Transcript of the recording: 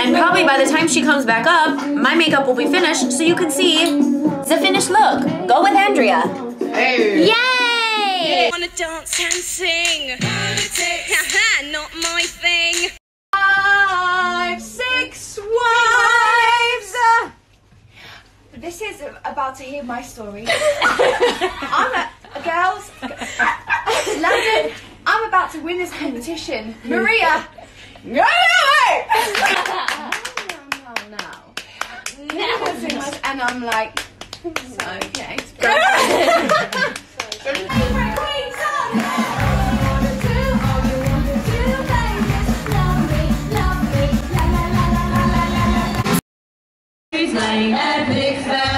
and probably by the time she comes back up, my makeup will be finished so you can see the finished look. Go with Andrea. Hey. Yay! Wanna dance and sing? Haha, not my thing. Five, six wives. This is about to hear my story. I'm a, girls. London. I'm about to win this competition. Maria. No, no, no, no, no, no. And I'm like, okay. Amen. At Brixburg.